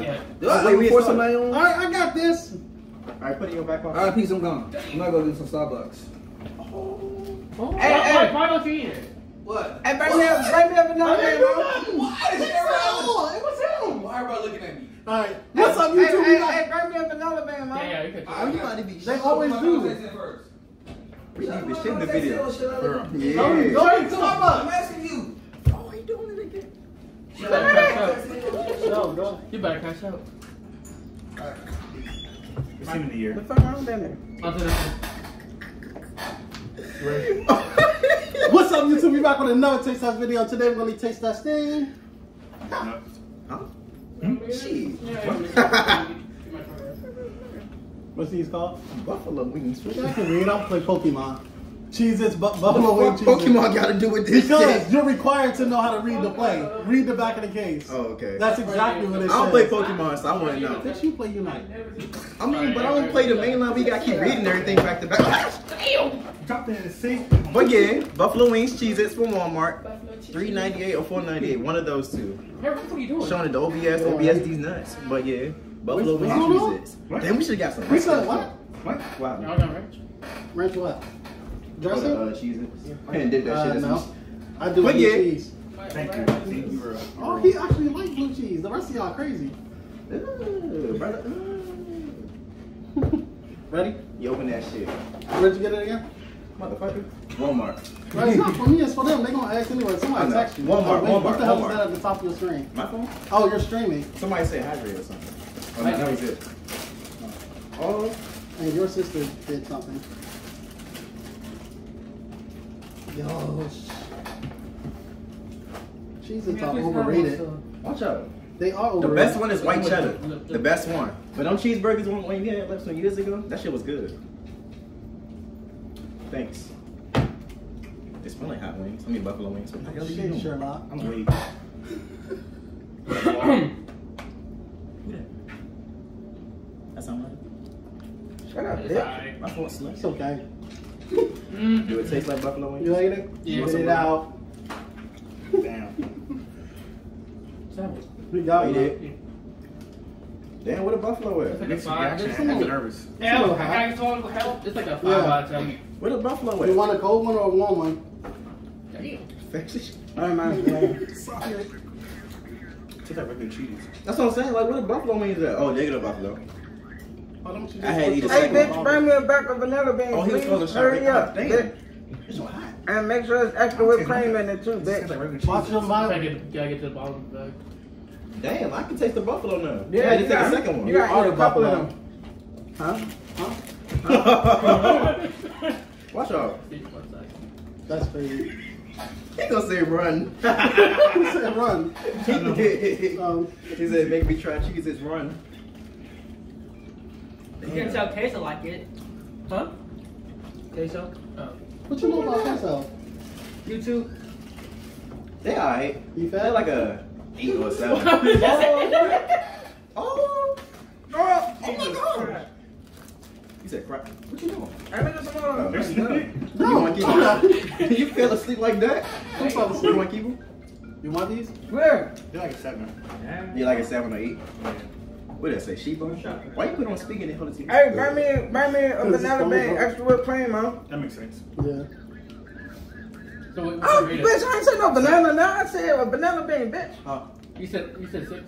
Yeah. I Wait, wait before for somebody somebody on. All right, I got this. Alright, put it in your back pocket. All right, peace. I'm gone. I'm gonna go get some Starbucks. Why, Hey, why, hey. why don't you eat it? What? Hey, bring me up, bring me up another man, bro. Why is it was him. Why everybody looking at me? All right, what's up, Hey, YouTube? hey, We got- hey, bring me up another man, man. Yeah, yeah, you could. All right, you about to be They always do. We need to shit in the video. Girl. Yeah. Go ahead, Go Starbucks. I'm asking you. Oh, he doing it again. You better cash out. No, go. You better cash out. It's him in the year. What the fuck wrong with that man? Onto this one. What's up, YouTube? We back with another Taste Test video. Today we're gonna taste testing. No. Huh? Hmm? Shit. What's these called? Buffalo wings. What I can read. I'll play Pokemon. Cheez-Its, bu- Buffalo Wing Cheez-Its. Pokemon got to do with this Because shit? you're required to know how to read the play. Oh, read the back of the case. Oh, okay. That's exactly what it I don't play Pokemon, so I want to know. Bitch, you play Unite. I mean, but I don't play the main line. We got to keep reading everything back to back. Drop that in the sink. But yeah, Buffalo Wings, Cheez-Its from Walmart. Three ninety eight or four ninety eight, one of those two. Hey, what are you doing? Showing it the OBS, OBS these nuts. But yeah, Buffalo Wings, hold. Cheez-Its. What? Damn, we should have got some. We said what? What? Wow. Y'all got rich? Ranch what? Dressing? the, uh, Cheez-Its. I didn't did that Uh, shit. no. I do But blue yeah. cheese. Thank you. Thank you. bro. Oh, he actually likes blue cheese. The rest of y'all crazy. Ooh, brother. Ooh. Ready? You open that shit. Where'd you get it again? Motherfucker. Walmart. Right, it's not for me, it's for them. They gonna ask anyway. I Somebody know. text you. Walmart, Oh, wait, What the hell is that at the top of your screen? My phone? Oh, you're streaming. Somebody say hydrate or something. Oh, no, that was it. Oh, And your sister did something. Yo, cheese is overrated. watch out. They are The best one is white cheddar. The best one. But them cheeseburgers when when you had left some years ago, that shit was good. Thanks. They smell like hot wings. I mean buffalo wings. What the hell are you Shit, doing? Sherlock. I'm waiting. Who that? That sound right? Shut up, It's bitch. alright. My fault, Slim. It's okay. Mm. Do it taste like buffalo wings? You like it? Yeah. Get it out. Damn. Seven. We got Oh, it. Damn, what a buffalo It's like a Makes me five. actually Come on. nervous. Hell, can I get someone with? It's like a five Yeah. out of ten. What a buffalo You want a cold one or a warm one? Damn. That's All right, man. Taste like regular cheese. That's what I'm saying. Like, what a buffalo wings at? Oh, negative buffalo. Why don't you I had to eat a Hey, second the- bitch, bring me a back of vanilla beans, Oh, he was please. supposed to Hurry shout up, Damn. bitch. It's so hot. And make sure it's extra whipped cream in it too, Tastes like bitch. regular cheese. Watch your Gotta mouth. get, gotta get to the bottom of the bag. Damn, I can taste the buffalo now. Yeah, I had to you take a got- second one. You gotta eat a couple of Buffalo. them. Huh? Watch out. See, one second. That's crazy. He gonna say run. Who said run? he Um, said make me try cheese its run. You can tell Queso like it. Huh? Queso? Oh. what you know about yourself? You too? They alright. You fat? They're like a eight or seven. oh, oh, oh my god. You said crap. What you doing? Hey, look at some more. Oh, There's You want to keep You fell asleep like that? Who fell You asleep? want to keep them? You want these? Where? They're like a seven. You like a seven or eight? What did I say? Sheep on? Shop. Why you put on speaker and then hold the TV? Hey, bring me, bring me a banana phone bean, extra whipped cream, man. That makes sense. Yeah. So what, Oh, bitch, I ain't said no banana now. I said a banana bean, bitch. Huh? You said you said six.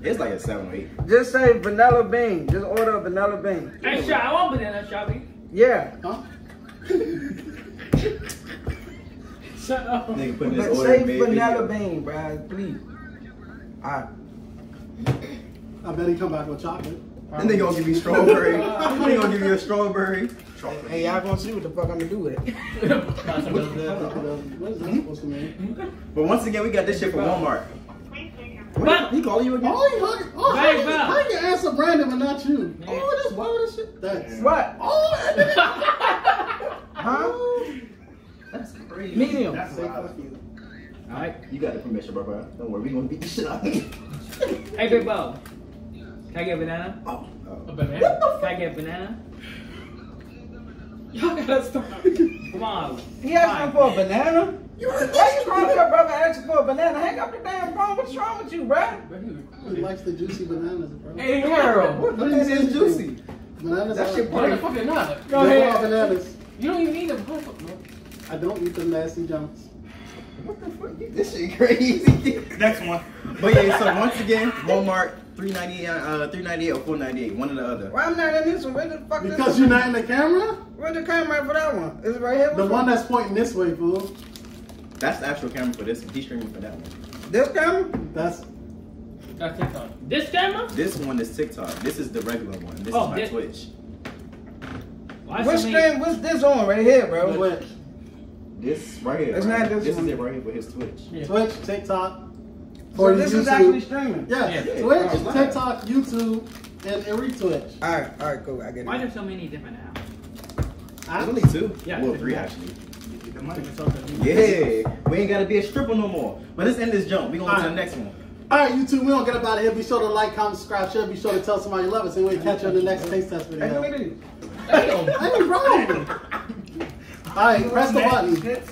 It's like a seven or eight. Just say vanilla bean. Just order a vanilla bean. Hey, shot. I want banana, Shabby. Yeah. Huh? Shut up. Nigga putting this But order say in vanilla bean, bruh, please. Alright. I bet he come back with chocolate. Then they gonna give you strawberry. they gonna give you a strawberry. Hey, y'all gonna see what the fuck I'm gonna do with it. That's What another- is that supposed to mean? But once again, we got this shit from Walmart. What? He calling you again? Oh, he hug- oh, Hey, how, you, how you answer Brandon but not you? Yeah. Oh, that's why would this shit? That's What? oh, Huh? That's crazy. Medium. That's Say loud. fuck you. Alright, you got the permission, bro, bro. Don't worry, we gonna beat the shit out of you. Hey, Big Bo. Can I get a banana? Oh, oh. A oh. banana? Can I get a banana? Y'all gotta stop. Come on. He asking for a banana? You Why you calling your brother asking for a banana? Hang up the damn phone. What's wrong with you, bro? He likes the juicy bananas, bro. Hey, Harold. What banana is juicy? Bananas That are shit What the fuck is? Go They're ahead. bananas. You don't even need them. Hold up. I don't eat them nasty junks. What the fuck? This shit crazy. Next one. but yeah, so once again, Walmart, 398 uh, 398 or 498 one or the other. Why I'm not in this one? Where the fuck is Because this you're one? not in the camera? Where's the camera for that one? Is it right here? The Which one that's pointing this way, fool. That's the actual camera for this one. He's streaming for that one. This camera? That's That's TikTok. This camera? This one is TikTok. This is the regular one. This Oh, is my this- Twitch. Why What so many- stream? What's this on right here, bro? Twitch. This right here. It's right not here. this This one. is it right here for his Twitch. Yeah. Twitch, TikTok. So or this is actually streaming. Yes, Yeah. Twitch, Oh. TikTok, YouTube, and every Twitch. All right, all right, cool. I get Why it. are there so many different apps? There's I, only two. Yeah, well, three actually. Get the money. Yeah, we ain't gotta be a stripper no more. But let's end this jump. We gonna go to the next one. all right, YouTube, we don't get up out of here. Be sure to like, comment, subscribe, share. Be sure to tell somebody you love us, and we'll catch you on the next taste test Hey, video. look at these. Damn. Hey, bro. All right, press the button. Shit.